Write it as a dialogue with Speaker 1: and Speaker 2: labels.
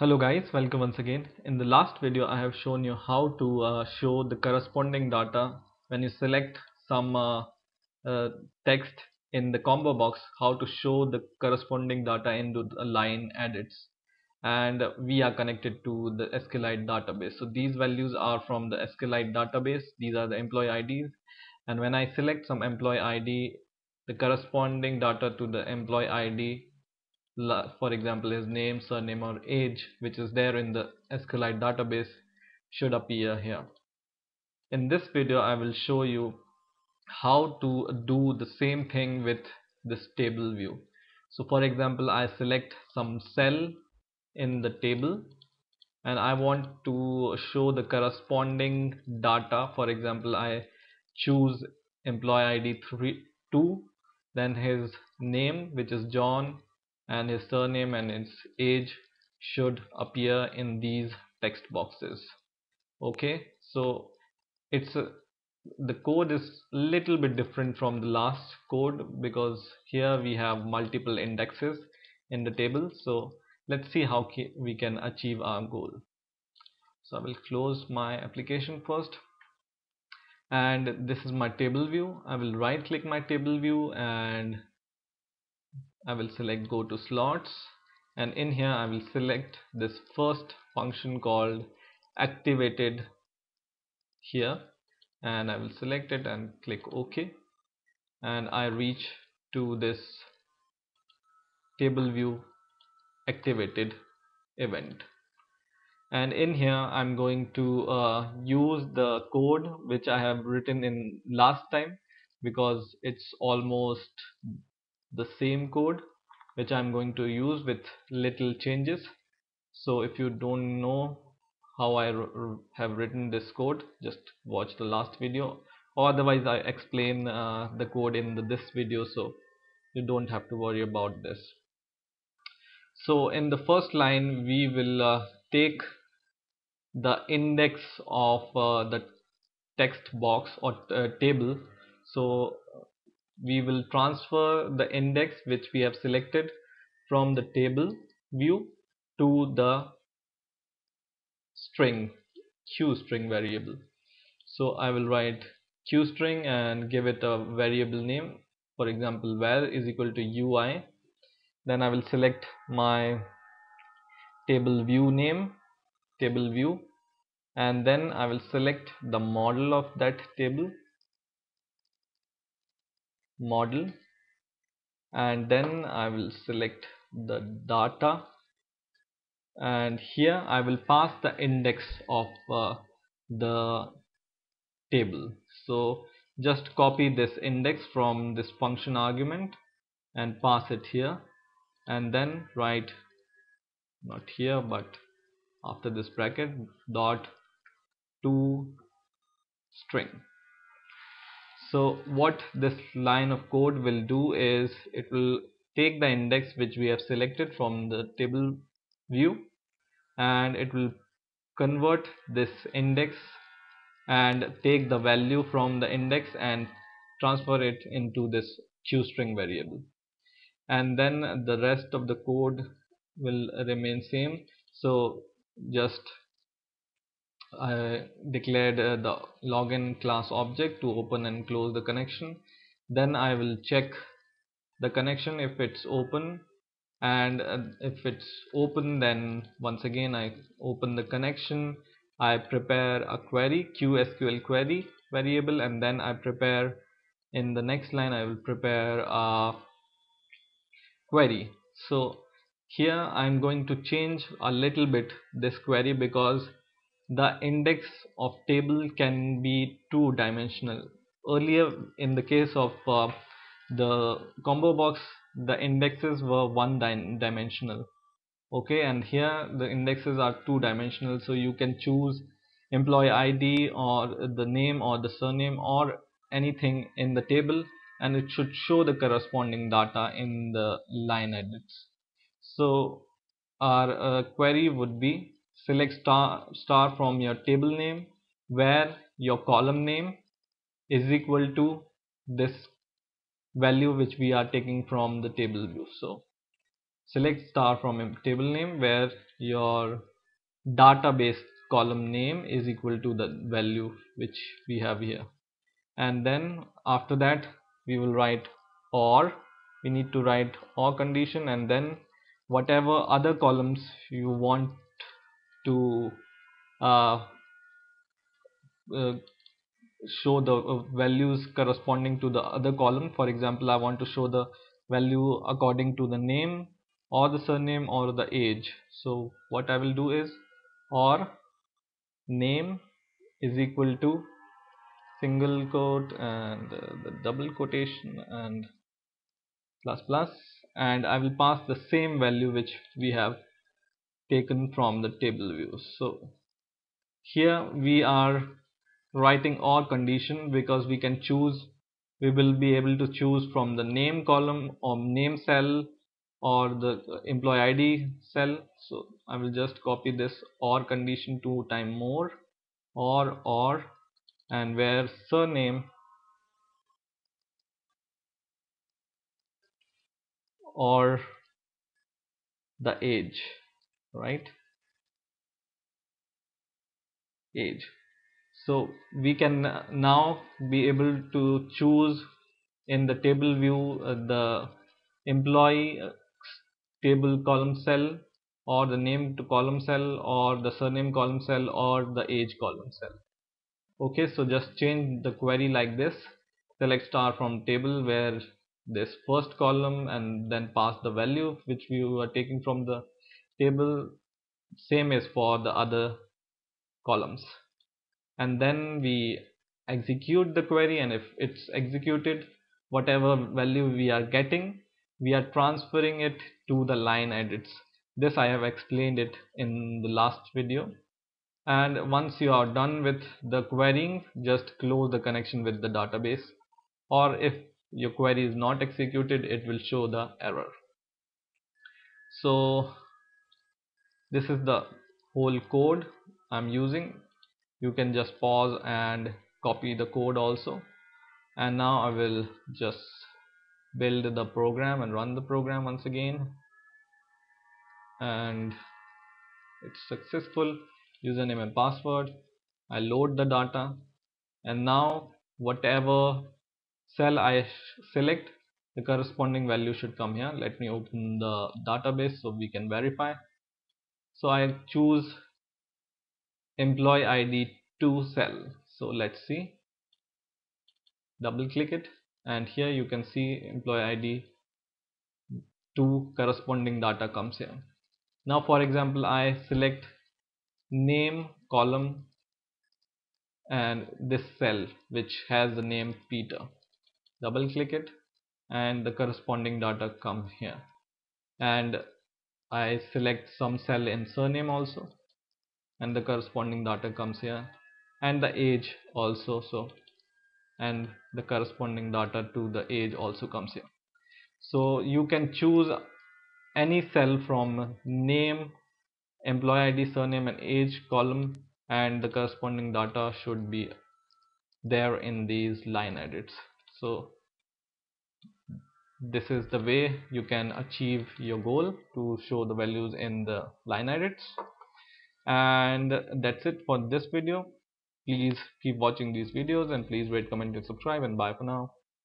Speaker 1: Hello guys, welcome once again. In the last video I have shown you how to uh, show the corresponding data when you select some uh, uh, text in the combo box, how to show the corresponding data into the line edits and we are connected to the SQLite database. So these values are from the SQLite database, these are the employee IDs and when I select some employee ID, the corresponding data to the employee ID for example his name surname or age which is there in the SQLite database should appear here. In this video I will show you how to do the same thing with this table view. So for example I select some cell in the table and I want to show the corresponding data. For example I choose employee ID 3 2 then his name which is John and his surname and his age should appear in these text boxes. Okay so it's a, the code is a little bit different from the last code because here we have multiple indexes in the table. So let's see how we can achieve our goal. So I will close my application first. And this is my table view. I will right click my table view and I will select go to slots and in here I will select this first function called activated here. And I will select it and click OK. And I reach to this table view activated event. And in here I'm going to uh, use the code which I have written in last time because it's almost the same code which I'm going to use with little changes. So if you don't know how I have written this code just watch the last video. Or otherwise I explain uh, the code in the, this video so you don't have to worry about this. So in the first line we will uh, take the index of uh, the text box or uh, table. So we will transfer the index which we have selected from the table view to the string qstring variable. So I will write qstring and give it a variable name. For example var is equal to ui. Then I will select my table view name table view. And then I will select the model of that table model. And then I will select the data. And here I will pass the index of uh, the table. So just copy this index from this function argument and pass it here. And then write not here but after this bracket dot to string so what this line of code will do is it will take the index which we have selected from the table view and it will convert this index and take the value from the index and transfer it into this qstring variable. And then the rest of the code will remain same. So just I declared uh, the login class object to open and close the connection. Then I will check the connection if it's open. And uh, if it's open then once again I open the connection. I prepare a query QSQL query variable and then I prepare in the next line I will prepare a query. So here I'm going to change a little bit this query because the index of table can be two dimensional earlier in the case of uh, the combo box the indexes were one dimensional okay and here the indexes are two dimensional so you can choose employee ID or the name or the surname or anything in the table and it should show the corresponding data in the line edits. So our uh, query would be select star, star from your table name where your column name is equal to this value which we are taking from the table view. So select star from table name where your database column name is equal to the value which we have here. And then after that we will write or we need to write or condition and then whatever other columns you want to uh, uh, show the uh, values corresponding to the other column. For example I want to show the value according to the name or the surname or the age. So what I will do is or name is equal to single quote and uh, the double quotation and plus plus. And I will pass the same value which we have taken from the table view. So here we are writing or condition because we can choose we will be able to choose from the name column or name cell or the employee ID cell. So I will just copy this or condition two time more or or and where surname or the age right? Age. So we can now be able to choose in the table view uh, the employee uh, table column cell or the name to column cell or the surname column cell or the age column cell. Okay so just change the query like this. Select star from table where this first column and then pass the value which we were taking from the table same is for the other columns. And then we execute the query and if it's executed whatever value we are getting we are transferring it to the line edits. This I have explained it in the last video. And once you are done with the querying just close the connection with the database. Or if your query is not executed it will show the error. So this is the whole code I'm using. You can just pause and copy the code also. And now I will just build the program and run the program once again. And it's successful. Username and password. I load the data. And now whatever cell I select the corresponding value should come here. Let me open the database so we can verify so I choose employee ID 2 cell. So let's see. Double click it. And here you can see employee ID 2 corresponding data comes here. Now for example I select name column and this cell which has the name Peter. Double click it. And the corresponding data come here. And I select some cell in surname also and the corresponding data comes here and the age also so and the corresponding data to the age also comes here. So you can choose any cell from name employee id surname and age column and the corresponding data should be there in these line edits. So this is the way you can achieve your goal to show the values in the line edits. And that's it for this video. Please keep watching these videos and please rate comment and subscribe and bye for now